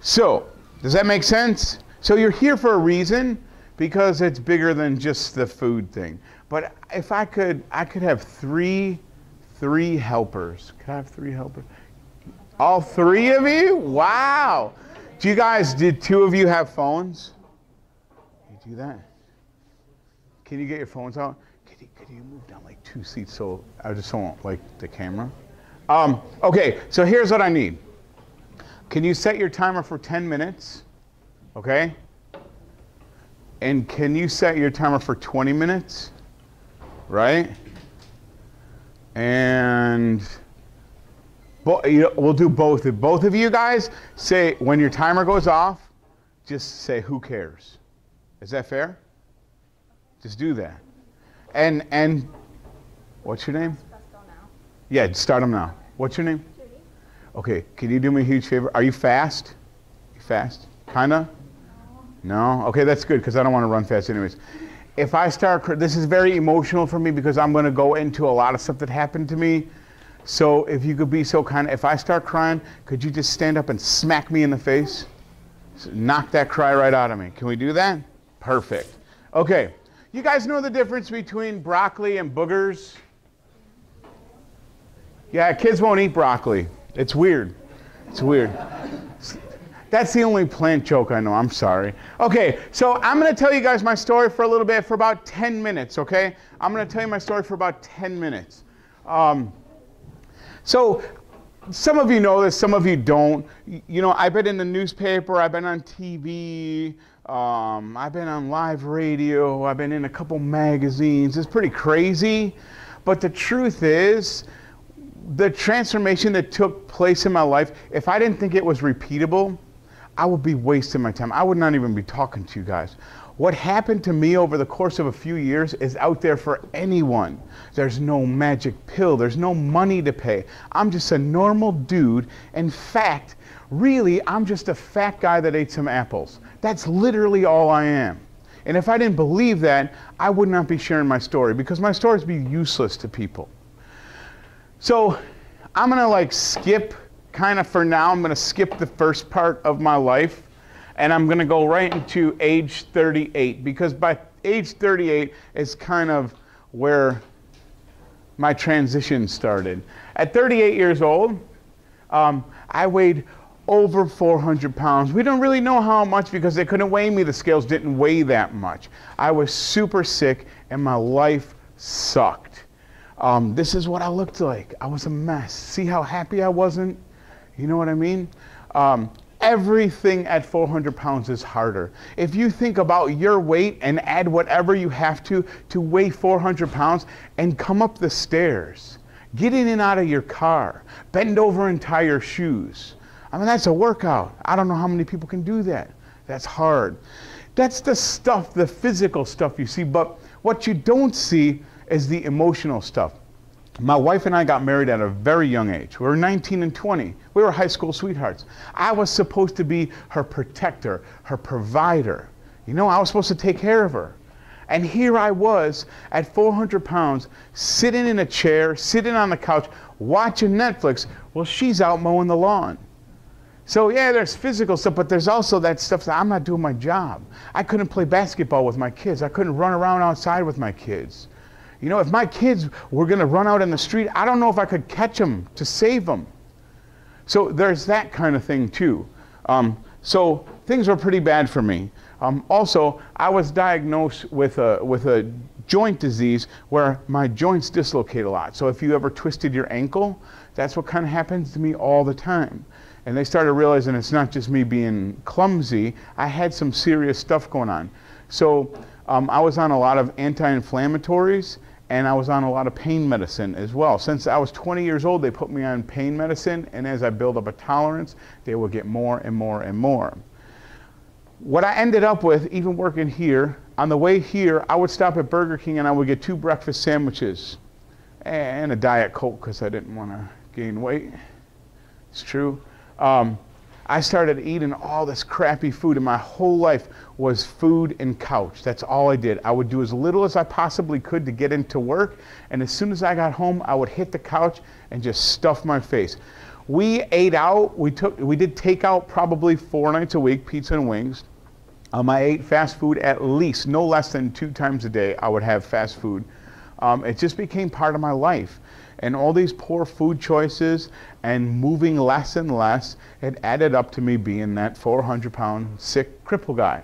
So, does that make sense? So you're here for a reason because it's bigger than just the food thing. But if I could, I could have three, three helpers. Could I have three helpers? All three of you? Wow. Do you guys, did two of you have phones? You do that? Can you get your phones out? Could you, could you move down like two seats so I just don't like the camera? Um, okay, so here's what I need. Can you set your timer for 10 minutes? Okay? And can you set your timer for 20 minutes? Right? And you know, we'll do both. If both of you guys say, when your timer goes off, just say, who cares? Is that fair? Just do that. And, and what's your name? Yeah, start them now. What's your name? Okay, can you do me a huge favor? Are you fast? You fast? Kinda? No? Okay, that's good because I don't want to run fast anyways. If I start, this is very emotional for me because I'm going to go into a lot of stuff that happened to me. So if you could be so kind, if I start crying, could you just stand up and smack me in the face? Knock that cry right out of me. Can we do that? Perfect. Okay. You guys know the difference between broccoli and boogers? Yeah, kids won't eat broccoli. It's weird. It's weird. That's the only plant joke I know. I'm sorry. Okay, so I'm going to tell you guys my story for a little bit, for about 10 minutes, okay? I'm going to tell you my story for about 10 minutes. Um, so, some of you know this, some of you don't. You know, I've been in the newspaper, I've been on TV, um, I've been on live radio, I've been in a couple magazines. It's pretty crazy. But the truth is, the transformation that took place in my life, if I didn't think it was repeatable, I would be wasting my time. I would not even be talking to you guys. What happened to me over the course of a few years is out there for anyone. There's no magic pill, there's no money to pay. I'm just a normal dude. In fact, really, I'm just a fat guy that ate some apples. That's literally all I am. And if I didn't believe that, I would not be sharing my story because my stories would be useless to people. So I'm gonna like skip kind of for now, I'm gonna skip the first part of my life and I'm gonna go right into age 38 because by age 38 is kind of where my transition started. At 38 years old, um, I weighed over 400 pounds. We don't really know how much because they couldn't weigh me. The scales didn't weigh that much. I was super sick and my life sucked. Um, this is what I looked like. I was a mess. See how happy I wasn't? You know what I mean? Um, everything at 400 pounds is harder. If you think about your weight and add whatever you have to to weigh 400 pounds and come up the stairs, get in and out of your car, bend over and tie your shoes. I mean, that's a workout. I don't know how many people can do that. That's hard. That's the stuff, the physical stuff you see, but what you don't see is the emotional stuff. My wife and I got married at a very young age. We were 19 and 20. We were high school sweethearts. I was supposed to be her protector, her provider. You know, I was supposed to take care of her. And here I was at 400 pounds, sitting in a chair, sitting on the couch, watching Netflix. Well, she's out mowing the lawn. So yeah, there's physical stuff, but there's also that stuff that I'm not doing my job. I couldn't play basketball with my kids. I couldn't run around outside with my kids. You know, if my kids were going to run out in the street, I don't know if I could catch them to save them. So there's that kind of thing too. Um, so things were pretty bad for me. Um, also, I was diagnosed with a, with a joint disease where my joints dislocate a lot. So if you ever twisted your ankle, that's what kind of happens to me all the time. And they started realizing it's not just me being clumsy, I had some serious stuff going on. So um, I was on a lot of anti inflammatories and I was on a lot of pain medicine as well. Since I was 20 years old, they put me on pain medicine, and as I build up a tolerance, they would get more and more and more. What I ended up with, even working here, on the way here, I would stop at Burger King and I would get two breakfast sandwiches and a Diet Coke because I didn't want to gain weight. It's true. Um, I started eating all this crappy food, and my whole life was food and couch. That's all I did. I would do as little as I possibly could to get into work, and as soon as I got home, I would hit the couch and just stuff my face. we ate out. We took we did takeout probably four nights a week, pizza and wings. Um, I ate fast food at least no less than two times a day. I would have fast food. Um, it just became part of my life. And all these poor food choices and moving less and less, it added up to me being that 400 pound sick cripple guy.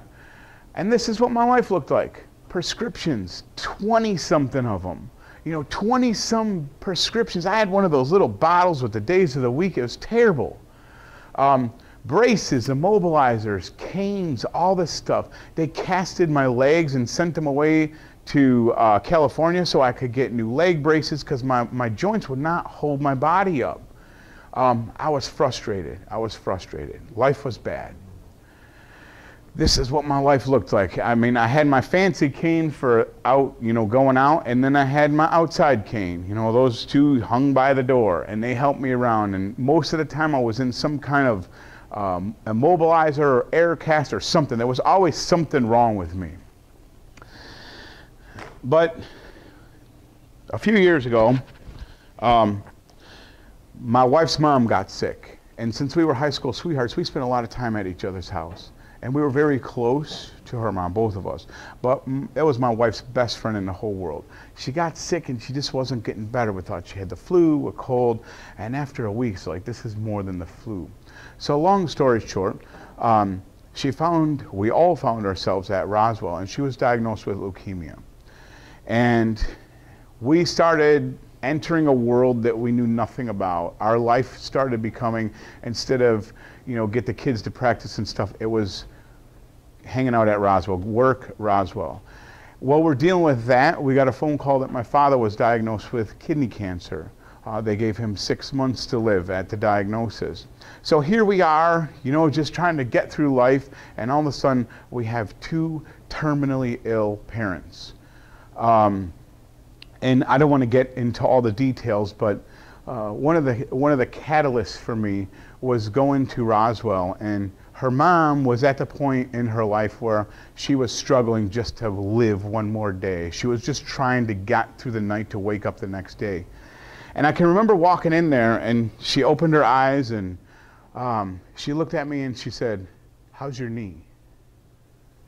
And this is what my life looked like prescriptions, 20 something of them. You know, 20 some prescriptions. I had one of those little bottles with the days of the week. It was terrible. Um, braces, immobilizers, canes, all this stuff. They casted my legs and sent them away to uh, California so I could get new leg braces because my, my joints would not hold my body up. Um, I was frustrated. I was frustrated. Life was bad. This is what my life looked like. I mean, I had my fancy cane for out, you know, going out, and then I had my outside cane. You know, those two hung by the door, and they helped me around. And most of the time, I was in some kind of um, immobilizer or air cast or something. There was always something wrong with me. But a few years ago, um, my wife's mom got sick. And since we were high school sweethearts, we spent a lot of time at each other's house. And we were very close to her mom, both of us. But that was my wife's best friend in the whole world. She got sick and she just wasn't getting better. We thought she had the flu, a cold. And after a week, so like, this is more than the flu. So long story short, um, she found, we all found ourselves at Roswell, and she was diagnosed with leukemia. And we started entering a world that we knew nothing about. Our life started becoming, instead of, you know, get the kids to practice and stuff, it was hanging out at Roswell, work Roswell. While we're dealing with that, we got a phone call that my father was diagnosed with kidney cancer. Uh, they gave him six months to live at the diagnosis. So here we are, you know, just trying to get through life, and all of a sudden we have two terminally ill parents. Um, and I don't want to get into all the details, but uh, one of the one of the catalysts for me was going to Roswell, and her mom was at the point in her life where she was struggling just to live one more day. She was just trying to get through the night to wake up the next day. And I can remember walking in there, and she opened her eyes and um, she looked at me and she said, "How's your knee?"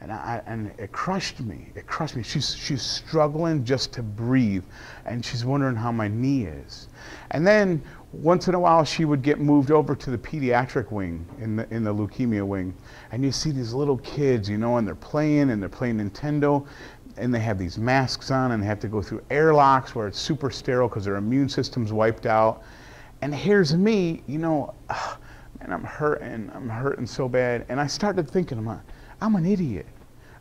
And, I, and it crushed me. It crushed me. She's, she's struggling just to breathe, and she's wondering how my knee is. And then once in a while, she would get moved over to the pediatric wing in the, in the leukemia wing. And you see these little kids, you know, and they're playing and they're playing Nintendo, and they have these masks on and they have to go through airlocks where it's super sterile because their immune system's wiped out. And here's me, you know, and I'm hurting, I'm hurting so bad. And I started thinking, I'm I'm an idiot.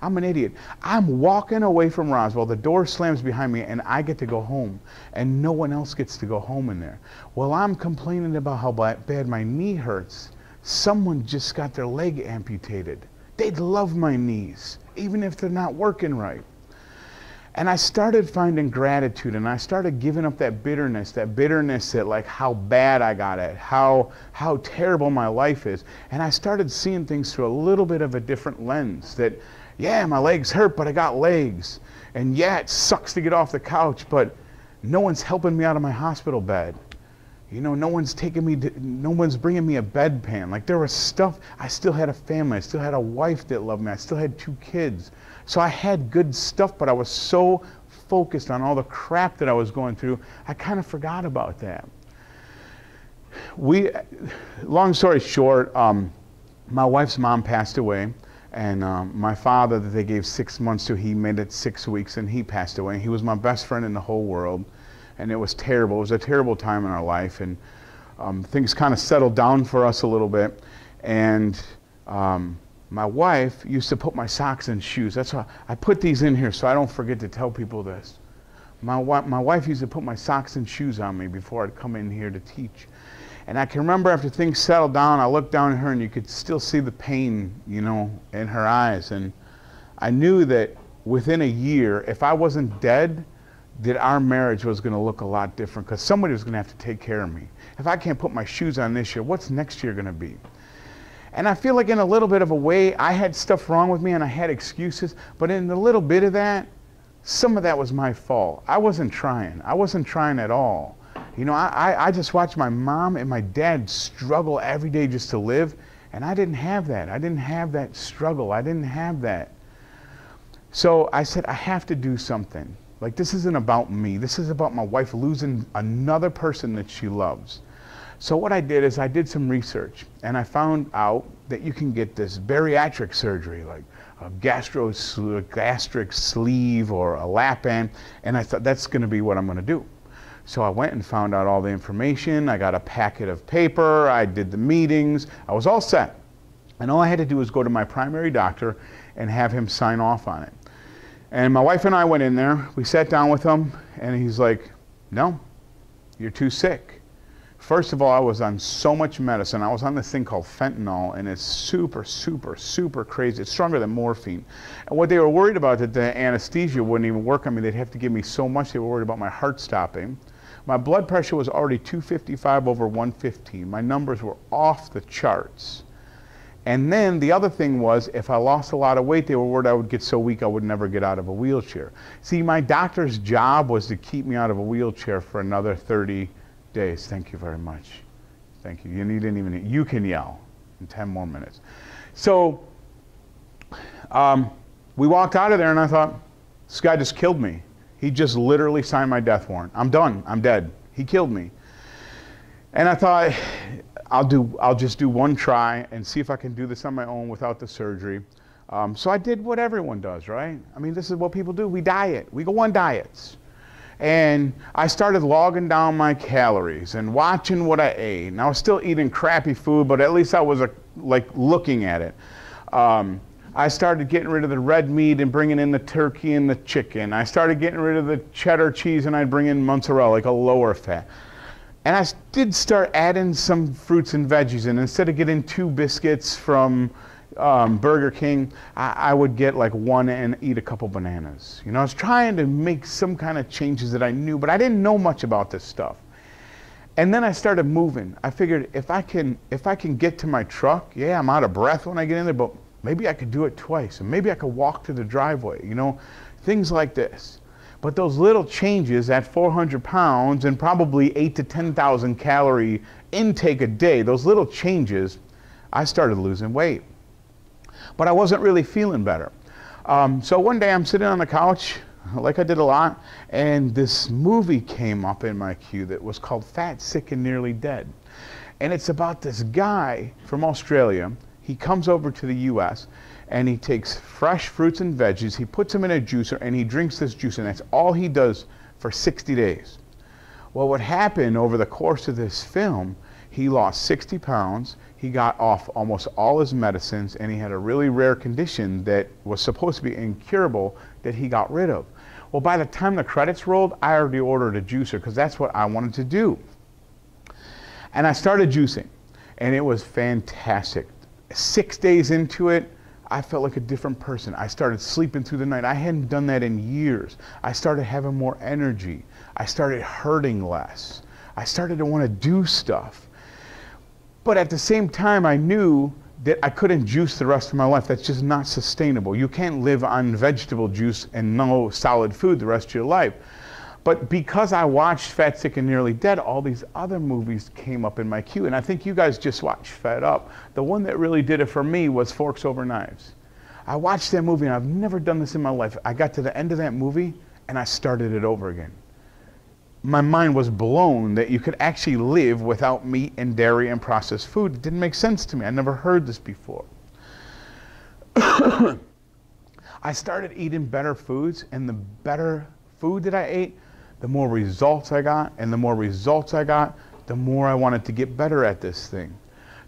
I'm an idiot. I'm walking away from Roswell. The door slams behind me, and I get to go home, and no one else gets to go home in there. Well, I'm complaining about how bad my knee hurts. Someone just got their leg amputated. They'd love my knees, even if they're not working right. And I started finding gratitude and I started giving up that bitterness, that bitterness at like how bad I got it, how, how terrible my life is. And I started seeing things through a little bit of a different lens that, yeah, my legs hurt, but I got legs. And yeah, it sucks to get off the couch, but no one's helping me out of my hospital bed. You know, no one's taking me, to, no one's bringing me a bedpan. Like there was stuff, I still had a family, I still had a wife that loved me, I still had two kids. So I had good stuff, but I was so focused on all the crap that I was going through, I kind of forgot about that. We, long story short, um, my wife's mom passed away, and um, my father, that they gave six months to, he made it six weeks, and he passed away. He was my best friend in the whole world, and it was terrible. It was a terrible time in our life, and um, things kind of settled down for us a little bit, and um, my wife used to put my socks and shoes. That's why I put these in here so I don't forget to tell people this. My, my wife used to put my socks and shoes on me before I'd come in here to teach. And I can remember after things settled down, I looked down at her and you could still see the pain, you know, in her eyes. And I knew that within a year, if I wasn't dead, that our marriage was going to look a lot different because somebody was going to have to take care of me. If I can't put my shoes on this year, what's next year going to be? And I feel like in a little bit of a way, I had stuff wrong with me and I had excuses, but in a little bit of that, some of that was my fault. I wasn't trying. I wasn't trying at all. You know, I, I just watched my mom and my dad struggle every day just to live, and I didn't have that. I didn't have that struggle. I didn't have that. So I said, I have to do something. Like, this isn't about me. This is about my wife losing another person that she loves. So what I did is I did some research, and I found out that you can get this bariatric surgery, like a gastro, gastric sleeve or a lap band, and I thought that's going to be what I'm going to do. So I went and found out all the information. I got a packet of paper. I did the meetings. I was all set. And all I had to do was go to my primary doctor and have him sign off on it. And my wife and I went in there. We sat down with him, and he's like, No, you're too sick. First of all, I was on so much medicine. I was on this thing called fentanyl, and it's super, super, super crazy. It's stronger than morphine. And what they were worried about that the anesthesia wouldn't even work on me. They'd have to give me so much. They were worried about my heart stopping. My blood pressure was already 255 over 115. My numbers were off the charts. And then the other thing was, if I lost a lot of weight, they were worried I would get so weak I would never get out of a wheelchair. See, my doctor's job was to keep me out of a wheelchair for another 30 days. Thank you very much. Thank you. You didn't even, you can yell in 10 more minutes. So um, we walked out of there and I thought, this guy just killed me. He just literally signed my death warrant. I'm done. I'm dead. He killed me. And I thought, I'll do, I'll just do one try and see if I can do this on my own without the surgery. Um, so I did what everyone does, right? I mean, this is what people do. We diet. We go on diets. And I started logging down my calories and watching what I ate. And I was still eating crappy food, but at least I was uh, like looking at it. Um, I started getting rid of the red meat and bringing in the turkey and the chicken. I started getting rid of the cheddar cheese and I'd bring in mozzarella, like a lower fat. And I did start adding some fruits and veggies. And instead of getting two biscuits from um, Burger King, I, I, would get like one and eat a couple bananas. You know, I was trying to make some kind of changes that I knew, but I didn't know much about this stuff. And then I started moving. I figured if I can, if I can get to my truck, yeah, I'm out of breath when I get in there, but maybe I could do it twice, and maybe I could walk to the driveway. You know, things like this. But those little changes at 400 pounds and probably eight to 10,000 calorie intake a day, those little changes, I started losing weight but I wasn't really feeling better. Um, so one day I'm sitting on the couch, like I did a lot, and this movie came up in my queue that was called Fat, Sick, and Nearly Dead. And it's about this guy from Australia. He comes over to the US and he takes fresh fruits and veggies, he puts them in a juicer, and he drinks this juice, and that's all he does for 60 days. Well, what happened over the course of this film, he lost 60 pounds, he got off almost all his medicines and he had a really rare condition that was supposed to be incurable that he got rid of. Well, by the time the credits rolled, I already ordered a juicer because that's what I wanted to do. And I started juicing and it was fantastic. Six days into it, I felt like a different person. I started sleeping through the night. I hadn't done that in years. I started having more energy. I started hurting less. I started to want to do stuff. But at the same time, I knew that I couldn't juice the rest of my life. That's just not sustainable. You can't live on vegetable juice and no solid food the rest of your life. But because I watched Fat, Sick, and Nearly Dead, all these other movies came up in my queue. And I think you guys just watched Fed Up. The one that really did it for me was Forks Over Knives. I watched that movie and I've never done this in my life. I got to the end of that movie and I started it over again my mind was blown that you could actually live without meat and dairy and processed food. It didn't make sense to me. I never heard this before. I started eating better foods, and the better food that I ate, the more results I got, and the more results I got, the more I wanted to get better at this thing.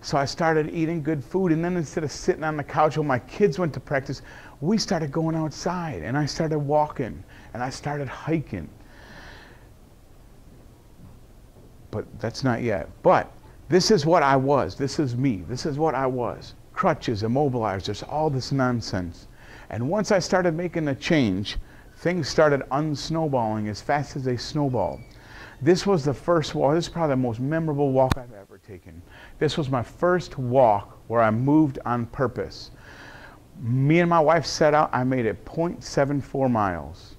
So I started eating good food, and then instead of sitting on the couch while my kids went to practice, we started going outside, and I started walking, and I started hiking but that's not yet. But this is what I was. This is me. This is what I was. Crutches, immobilizers, all this nonsense. And once I started making a change, things started unsnowballing as fast as they snowballed. This was the first walk. This is probably the most memorable walk I've ever taken. This was my first walk where I moved on purpose. Me and my wife set out. I made it 0.74 miles.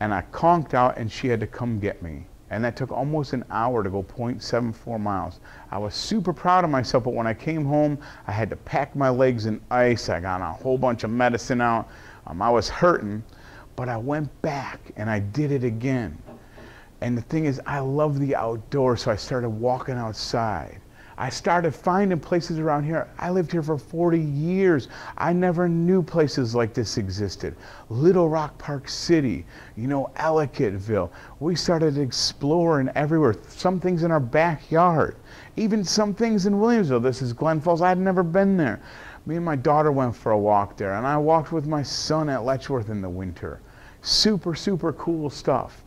And I conked out and she had to come get me And that took almost an hour to go 0.74 miles. I was super proud of myself, but when I came home, I had to pack my legs in ice. I got a whole bunch of medicine out. Um, I was hurting, but I went back and I did it again. And the thing is, I love the outdoors, so I started walking outside. I started finding places around here. I lived here for 40 years. I never knew places like this existed. Little Rock Park City, you know, Ellicottville. We started exploring everywhere. Some things in our backyard, even some things in Williamsville. This is Glen Falls. I had never been there. Me and my daughter went for a walk there, and I walked with my son at Letchworth in the winter. Super, super cool stuff.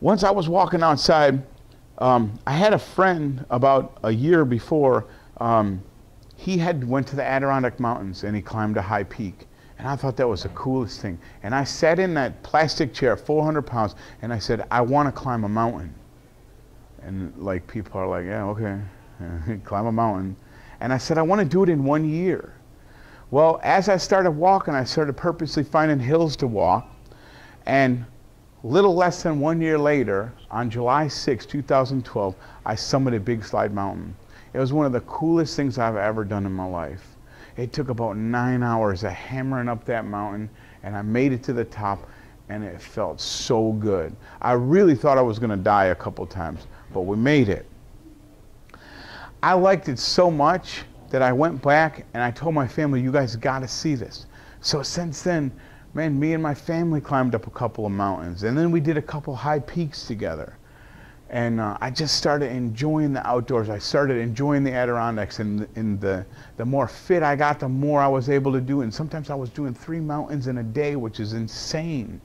Once I was walking outside, um, I had a friend about a year before. Um, he had went to the Adirondack Mountains and he climbed a high peak. And I thought that was the coolest thing. And I sat in that plastic chair, 400 pounds, and I said, I want to climb a mountain. And like people are like, yeah, okay, climb a mountain. And I said, I want to do it in one year. Well, as I started walking, I started purposely finding hills to walk. And little less than one year later, on July 6, 2012, I summited Big Slide Mountain. It was one of the coolest things I've ever done in my life. It took about nine hours of hammering up that mountain, and I made it to the top, and it felt so good. I really thought I was going to die a couple times, but we made it. I liked it so much that I went back and I told my family, you guys got to see this. So since then, man, me and my family climbed up a couple of mountains, and then we did a couple high peaks together. And uh, I just started enjoying the outdoors. I started enjoying the Adirondacks, and, and the, the more fit I got, the more I was able to do. And sometimes I was doing three mountains in a day, which is insane.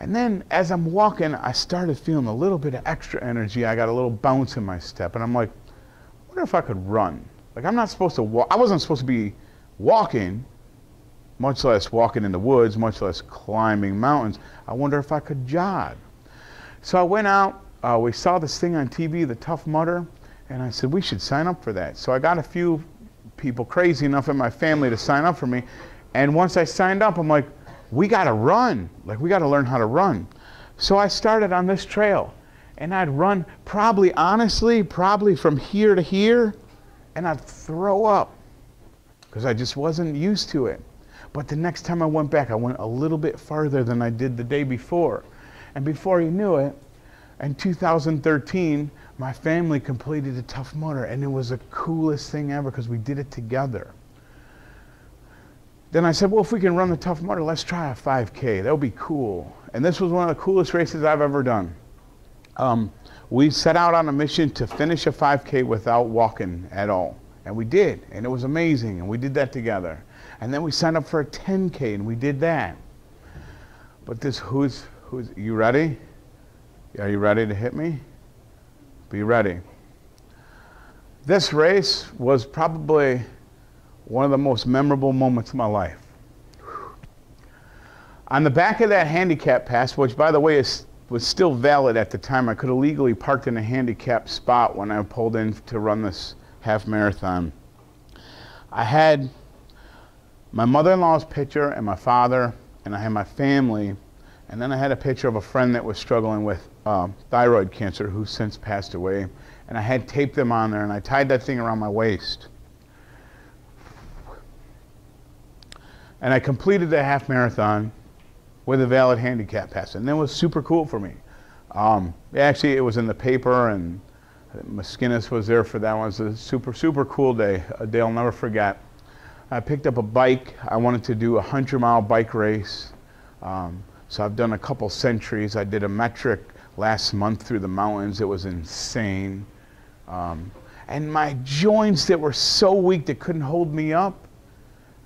And then as I'm walking, I started feeling a little bit of extra energy. I got a little bounce in my step, and I'm like, I wonder if I could run. Like I'm not supposed to walk. I wasn't supposed to be walking much less walking in the woods, much less climbing mountains. I wonder if I could jog. So I went out, uh, we saw this thing on TV, the Tough Mudder, and I said, we should sign up for that. So I got a few people crazy enough in my family to sign up for me. And once I signed up, I'm like, we got to run. Like, we got to learn how to run. So I started on this trail. And I'd run probably, honestly, probably from here to here, and I'd throw up because I just wasn't used to it. But the next time I went back, I went a little bit farther than I did the day before. And before you knew it, in 2013, my family completed a Tough Mudder, and it was the coolest thing ever because we did it together. Then I said, well, if we can run the Tough Mudder, let's try a 5K. That'll be cool. And this was one of the coolest races I've ever done. Um, we set out on a mission to finish a 5K without walking at all. And we did, and it was amazing, and we did that together. And then we signed up for a 10K and we did that. But this, who's, who's, you ready? Are you ready to hit me? Be ready. This race was probably one of the most memorable moments of my life. On the back of that handicap pass, which by the way is, was still valid at the time, I could have legally parked in a handicap spot when I pulled in to run this half marathon. I had my mother-in-law's picture and my father, and I had my family, and then I had a picture of a friend that was struggling with uh, thyroid cancer who since passed away, and I had taped them on there, and I tied that thing around my waist. And I completed the half marathon with a valid handicap pass, and that was super cool for me. Um, actually, it was in the paper, and Maskinnis was there for that one. It was a super, super cool day, a day I'll never forget. I picked up a bike. I wanted to do a 100 mile bike race. Um, so I've done a couple centuries. I did a metric last month through the mountains. It was insane. Um, and my joints that were so weak that couldn't hold me up,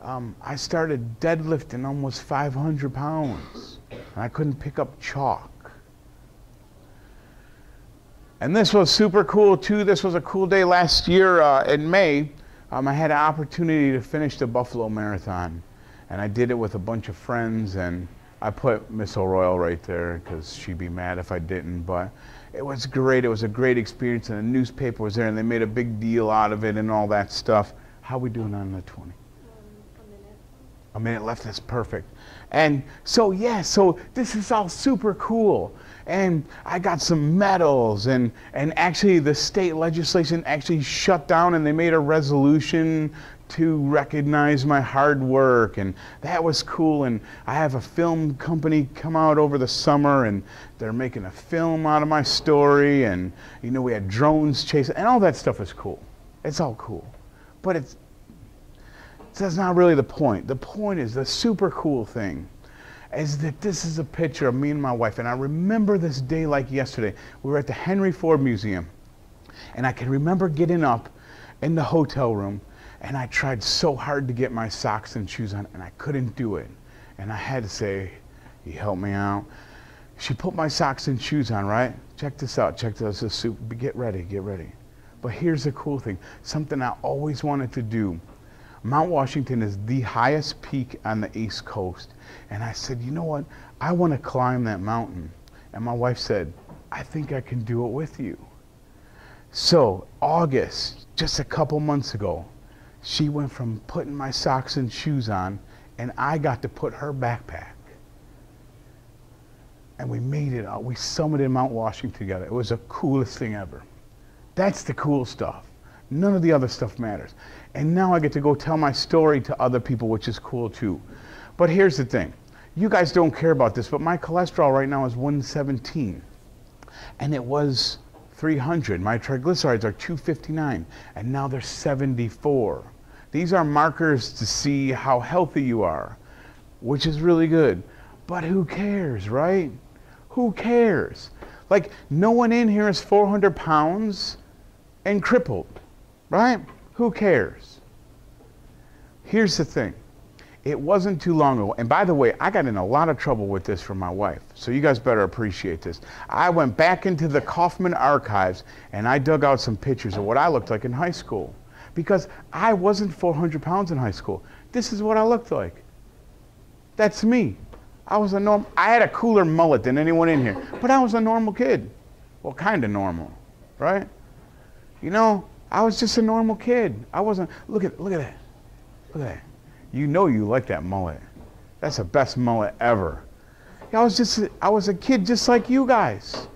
um, I started deadlifting almost 500 pounds. And I couldn't pick up chalk. And this was super cool too. This was a cool day last year uh, in May um, I had an opportunity to finish the Buffalo Marathon, and I did it with a bunch of friends, and I put Miss O'Royal right there because she'd be mad if I didn't, but it was great. It was a great experience, and the newspaper was there, and they made a big deal out of it and all that stuff. How we doing on the 20? Um, A minute left, that's perfect. And so, yeah, so this is all super cool. And I got some medals, and, and actually, the state legislation actually shut down and they made a resolution to recognize my hard work. And that was cool. And i have a film company come out over the summer and they're making a film out of my story. And you know we had drones chasing and all that stuff is cool. It's all cool. But it's that's not really the point the point is the super cool thing is that this is a picture of me and my wife and i remember this day like yesterday we were at the henry ford museum and i can remember getting up in the hotel room and I tried so hard to get my socks and shoes on, and I couldn't do it. And I had to say, "You help me out." She put my socks and shoes on, right? Check this out. Check this out. So get ready. Get ready. But here's the cool thing something I always wanted to do. Mount Washington is the highest peak on the East Coast. And I said, you know what? I want to climb that mountain. And my wife said, I think I can do it with you. So, August, just a couple months ago, she went from putting my socks and shoes on, and I got to put her backpack. And we made it out. We summited Mount Washington together. It was the coolest thing ever. That's the cool stuff. None of the other stuff matters. And now I get to go tell my story to other people, which is cool too. But here's the thing you guys don't care about this, but my cholesterol right now is 117. And it was 300. My triglycerides are 259, and now they're 74. These are markers to see how healthy you are, which is really good. But who cares, right? Who cares? Like, no one in here is 400 pounds and crippled, right? Who cares? Here's the thing it wasn't too long ago. And by the way, I got in a lot of trouble with this from my wife. So you guys better appreciate this. I went back into the Kaufman archives and I dug out some pictures of what I looked like in high school. Because I wasn't 400 pounds in high school. This is what I looked like. That's me. I was a norm. I had a cooler mullet than anyone in here, but I was a normal kid. Well, kind of normal, right? You know, I was just a normal kid. I wasn't. Look at look at that. Look at that you know you like that mullet. That's the best mullet ever. I was just, I was a kid just like you guys.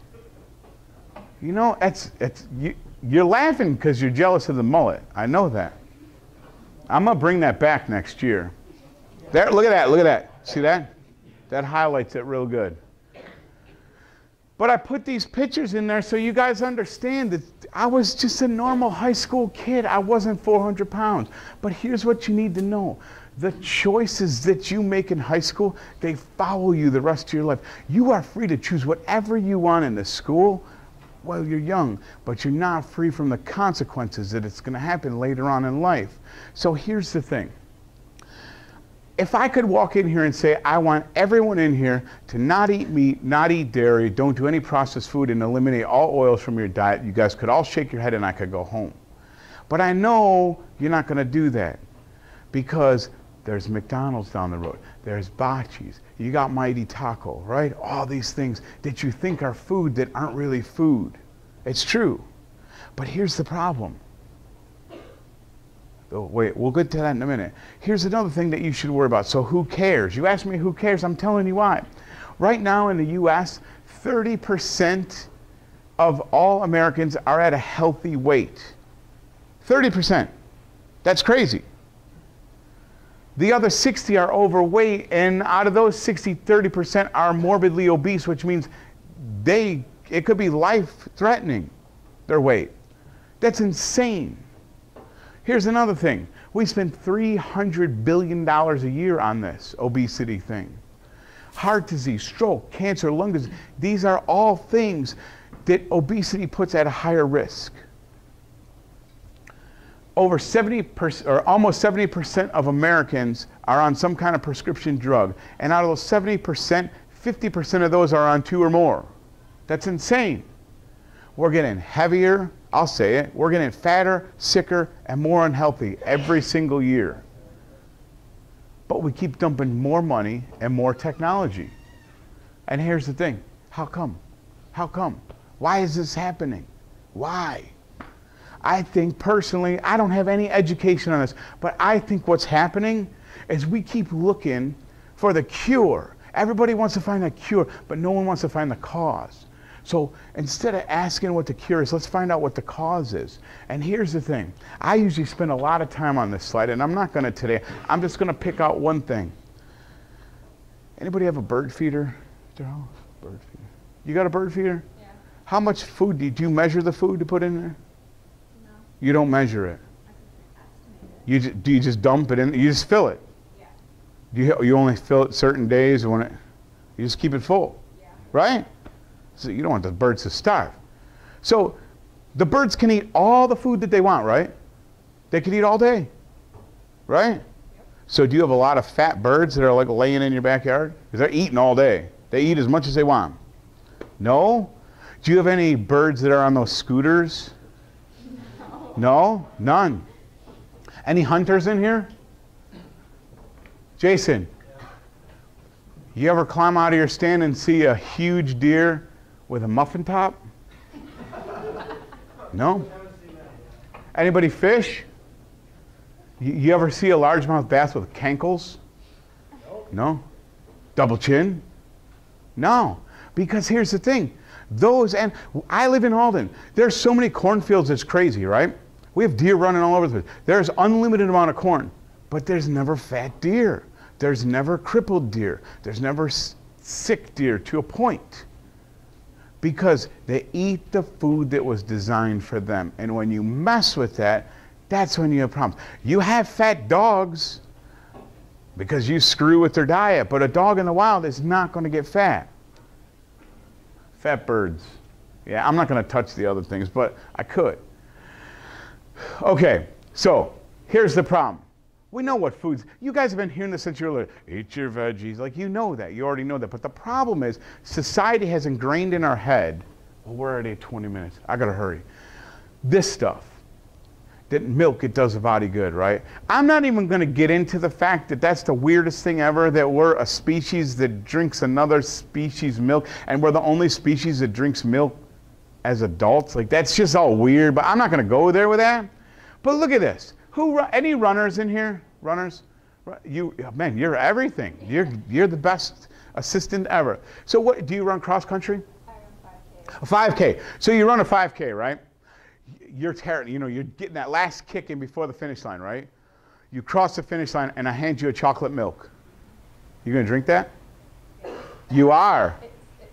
You know, it's, you, you're laughing because you're jealous of the mullet. I know that. I'm gonna bring that back next year. There, look at that, look at that. See that? That highlights it real good. But I put these pictures in there so you guys understand that I was just a normal high school kid. I wasn't 400 pounds. But here's what you need to know the choices that you make in high school, they follow you the rest of your life. You are free to choose whatever you want in the school while you're young, but you're not free from the consequences that it's going to happen later on in life. So here's the thing. If I could walk in here and say, I want everyone in here to not eat meat, not eat dairy, don't do any processed food, and eliminate all oils from your diet, you guys could all shake your head and I could go home. But I know you're not going to do that because there's McDonald's down the road. There's Bocce's. You got Mighty Taco, right? All these things that you think are food that aren't really food. It's true. But here's the problem. Oh, wait, we'll get to that in a minute. Here's another thing that you should worry about. So, who cares? You ask me who cares, I'm telling you why. Right now in the US, 30% of all Americans are at a healthy weight. 30%. That's crazy. The other 60 are overweight, and out of those 60, 30% are morbidly obese, which means they it could be life threatening, their weight. That's insane. Here's another thing. We spend $300 billion a year on this obesity thing. Heart disease, stroke, cancer, lung disease, these are all things that obesity puts at a higher risk over 70% or almost 70% of Americans are on some kind of prescription drug. And out of those 70%, 50% of those are on two or more. That's insane. We're getting heavier, I'll say it, we're getting fatter, sicker, and more unhealthy every single year. But we keep dumping more money and more technology. And here's the thing how come? How come? Why is this happening? Why? I think personally, I don't have any education on this, but I think what's happening is we keep looking for the cure. Everybody wants to find a cure, but no one wants to find the cause. So instead of asking what the cure is, let's find out what the cause is. And here's the thing I usually spend a lot of time on this slide, and I'm not going to today. I'm just going to pick out one thing. Anybody have a bird feeder at their house? Bird feeder. You got a bird feeder? Yeah. How much food do you, measure the food to put in there? No. You don't measure it. I can estimate it. You ju- do you just dump it in? You just fill it. Yeah. Do you you only fill it certain days when it, you just keep it full, Yeah. right? So you don't want the birds to starve. So the birds can eat all the food that they want, right? They can eat all day, right? So do you have a lot of fat birds that are like laying in your backyard? Because they're eating all day. They eat as much as they want. No? Do you have any birds that are on those scooters? No? None. Any hunters in here? Jason, you ever climb out of your stand and see a huge deer with a muffin top? No? Anybody fish? You, you ever see a largemouth bass with cankles? No? Double chin? No. Because here's the thing. Those, and I live in Alden. There's so many cornfields, it's crazy, right? We have deer running all over the place. There's unlimited amount of corn, but there's never fat deer. There's never crippled deer. There's never sick deer to a point. Because they eat the food that was designed for them. And when you mess with that, that's when you have problems. You have fat dogs because you screw with their diet, but a dog in the wild is not going to get fat. Fat birds. Yeah, I'm not going to touch the other things, but I could. Okay, so here's the problem. We know what foods, you guys have been hearing this since you were little. Eat your veggies. Like, you know that. You already know that. But the problem is, society has ingrained in our head, well, we're already at 20 minutes. I got to hurry. This stuff that milk it does the body good, right? I'm not even to get into the fact that that's the weirdest thing ever that we're a species that drinks another species milk and we're the only species that drinks milk as adults. Like that's just all weird, but I'm not to go there with that. But look at this. Who any runners in here? Runners? You oh, man, you're everything. You're you're the best assistant ever. So what do you run cross country? I run 5K. A 5K. So you run a 5K, right? You're tearing, you know, you're getting that last kick in before the finish line, right? You cross the finish line and I hand you a chocolate milk. You gonna drink that? You are. It's, it's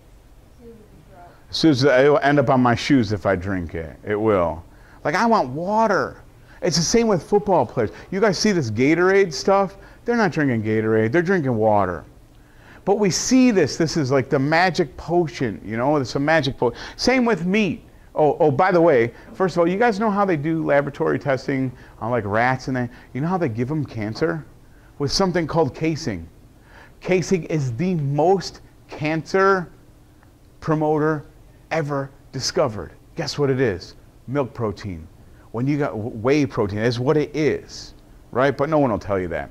soon to. Susan, it will end up on my shoes if I drink it. It will. Like I want water. It's the same with football players. You guys see this Gatorade stuff? They're not drinking Gatorade. They're drinking water. But we see this. This is like the magic potion. You know, it's a magic potion. Same with meat. Oh, oh, by the way, first of all, you guys know how they do laboratory testing on like rats and that? You know how they give them cancer? With something called casein. Casein is the most cancer promoter ever discovered. Guess what it is? Milk protein. When you got whey protein, that's what it is, right? But no one will tell you that.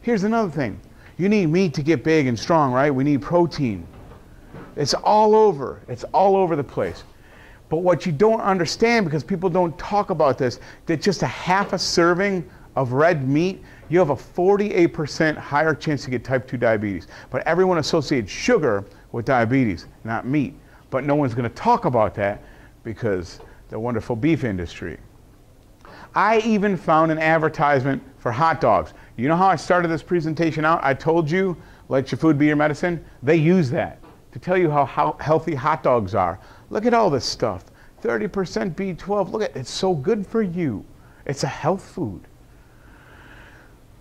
Here's another thing. You need meat to get big and strong, right? We need protein. It's all over. It's all over the place. But what you don't understand, because people don't talk about this, that just a half a serving of red meat, you have a 48% higher chance to get type 2 diabetes. But everyone associates sugar with diabetes, not meat. But no one's going to talk about that because the wonderful beef industry. I even found an advertisement for hot dogs. You know how I started this presentation out? I told you, let your food be your medicine. They use that to tell you how, how healthy hot dogs are. Look at all this stuff 30% B12. Look at it, it's so good for you. It's a health food.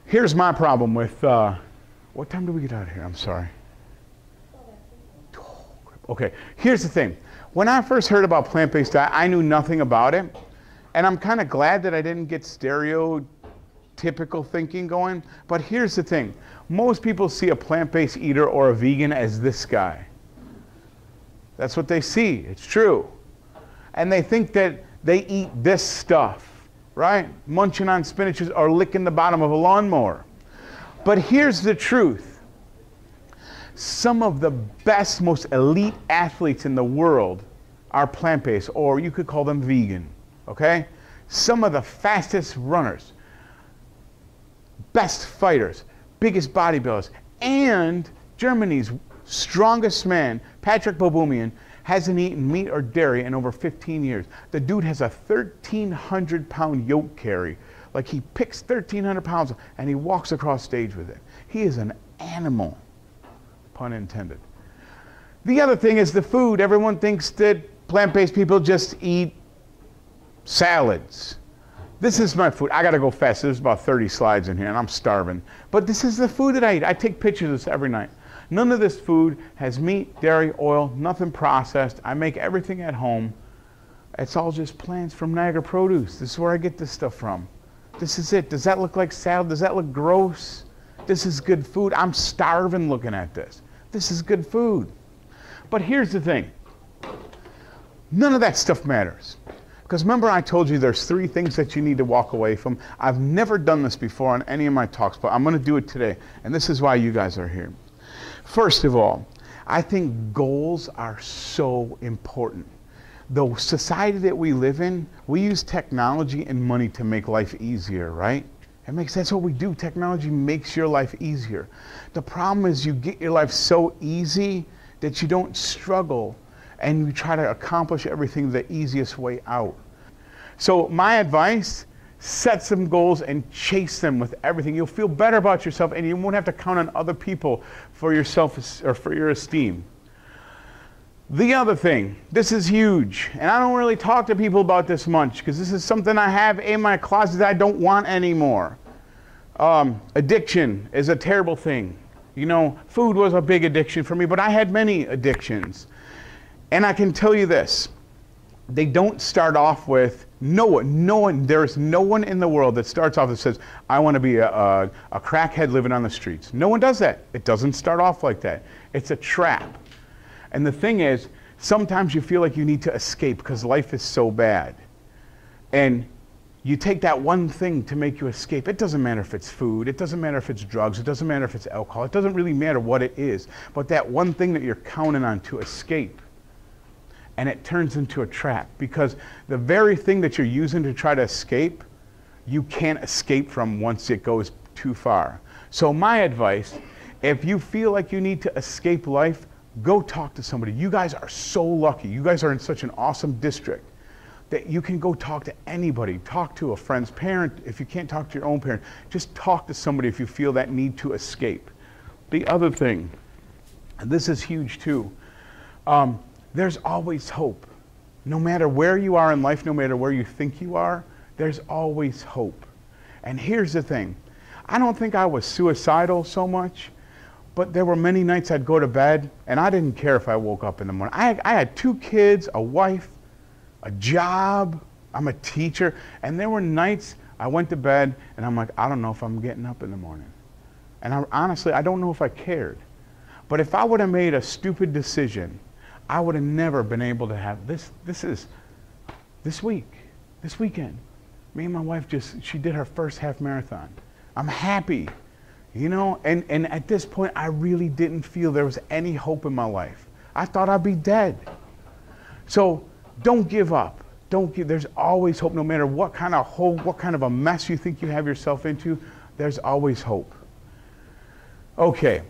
Here's my problem with uh, what time do we get out of here? I'm sorry. Okay, here's the thing. When I first heard about plant based diet, I knew nothing about it. And I'm kind of glad that I didn't get stereotypical thinking going. But here's the thing most people see a plant based eater or a vegan as this guy. That's what they see, it's true. And they think that they eat this stuff, right? Munching on spinaches or licking the bottom of a lawnmower. But here's the truth some of the best, most elite athletes in the world are plant based, or you could call them vegan, okay? Some of the fastest runners, best fighters, biggest bodybuilders. And Germany's strongest man, Patrick Baboumian, hasn't eaten meat or dairy in over 15 years. The dude has a 1,300 pound yoke carry. Like he picks 1,300 pounds and he walks across stage with it. He is an animal, pun intended. The other thing is the food. Everyone thinks that plant based people just eat salads. This is my food. I got to go fast. There's about 30 slides in here and I'm starving. But this is the food that I eat. I take pictures of this every night. None of this food has meat, dairy, oil, nothing processed. I make everything at home. It's all just plants from Niagara Produce. This is where I get this stuff from. This is it. Does that look like salad? Does that look gross? This is good food. I'm starving looking at this. This is good food. But here's the thing none of that stuff matters. Because remember, I told you there's three things that you need to walk away from. I've never done this before on any of my talks, but I'm going to do it today. And this is why you guys are here. First of all, I think goals are so important. The society that we live in, we use technology and money to make life easier, right? It makes sense what we do. Technology makes your life easier. The problem is you get your life so easy that you don't struggle and you try to accomplish everything the easiest way out. So my advice, set some goals and chase them with everything. You'll feel better about yourself and you won't have to count on other people for yourself or for your esteem. The other thing, this is huge, and I don't really talk to people about this much because this is something I have in my closet that I don't want anymore. Um, addiction is a terrible thing. You know, food was a big addiction for me, but I had many addictions. And I can tell you this they don't start off with no one, no one, there's no one in the world that starts off and says, I want to be a, a, a crackhead living on the streets. No one does that. It doesn't start off like that. It's a trap. And the thing is, sometimes you feel like you need to escape because life is so bad. And you take that one thing to make you escape. It doesn't matter if it's food, it doesn't matter if it's drugs, it doesn't matter if it's alcohol, it doesn't really matter what it is. But that one thing that you're counting on to escape, and it turns into a trap because the very thing that you're using to try to escape, you can't escape from once it goes too far. So, my advice if you feel like you need to escape life, go talk to somebody. You guys are so lucky. You guys are in such an awesome district that you can go talk to anybody. Talk to a friend's parent if you can't talk to your own parent. Just talk to somebody if you feel that need to escape. The other thing, and this is huge too, um, there's always hope. No matter where you are in life, no matter where you think you are, there's always hope. And here's the thing I don't think I was suicidal so much but there were many nights I'd go to bed and I didn't care if I woke up in the morning. I, I had two kids, a wife, a job. I'm a teacher. And there were nights I went to bed and I'm like, I don't know if I'm getting up in the morning. And I, honestly, I don't know if I cared. But if I would have made a stupid decision, I would have never been able to have this. This is this week, this weekend. Me and my wife just, she did her first half marathon. I'm happy. You know, and, and at this point, I really didn't feel there was any hope in my life. I thought I'd be dead. So don't give up. Don't give, there's always hope, no matter what kind of what kind of a mess you think you have yourself into, there's always hope. Okay,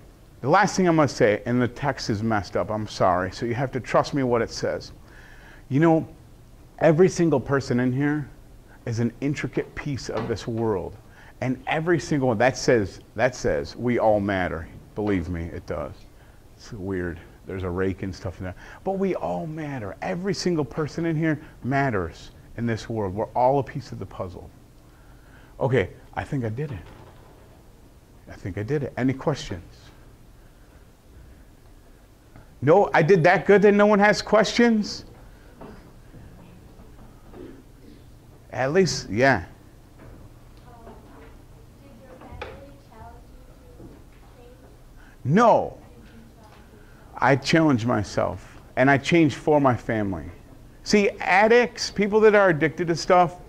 the last thing I'm going to say, and the text is messed up, I'm sorry, so you have to trust me what it says. You know, every single person in here is an intricate piece of this world. And every single one that says that says we all matter. Believe me, it does. It's weird. There's a rake and stuff in there. But we all matter. Every single person in here matters in this world. We're all a piece of the puzzle. Okay, I think I did it. I think I did it. Any questions? No, I did that good that no one has questions? At least, yeah. No. I challenged myself and I changed for my family. See, addicts, people that are addicted to stuff,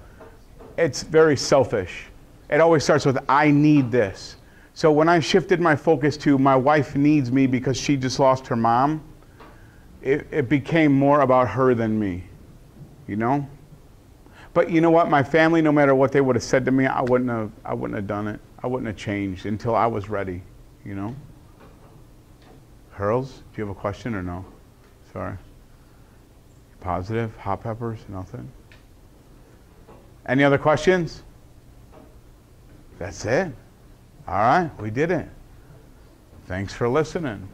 it's very selfish. It always starts with, I need this. So when I shifted my focus to my wife needs me because she just lost her mom, it, it became more about her than me, you know? But you know what? My family, no matter what they would have said to me, I wouldn't have, I wouldn't have done it. I wouldn't have changed until I was ready, you know? Hurls, do you have a question or no? Sorry. Positive? Hot peppers? Nothing? Any other questions? That's it. All right, we did it. Thanks for listening.